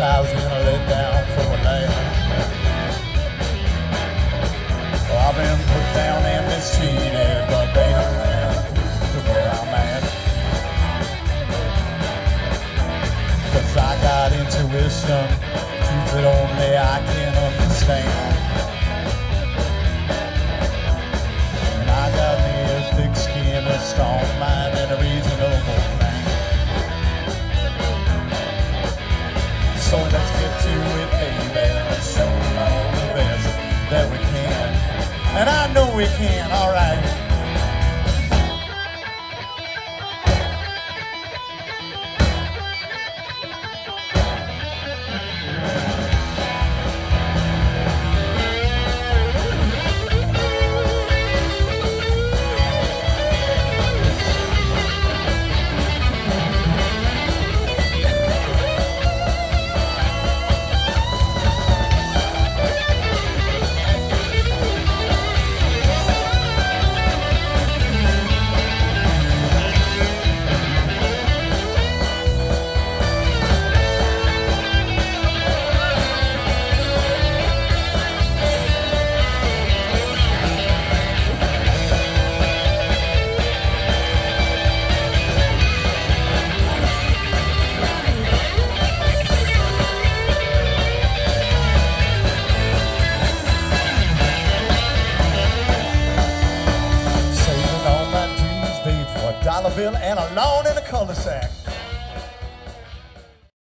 I was gonna let down for a laugh. Well, I've been put down and mistreated, but they don't have to where I'm at. Cause I got intuition, truth that only I can understand. And I got me a thick skin, a strong mind, and a reasonable So let's get to it, baby. Let's show all the best that we can. And I know we can, alright. Bill and a lawn in a cul-de-sac.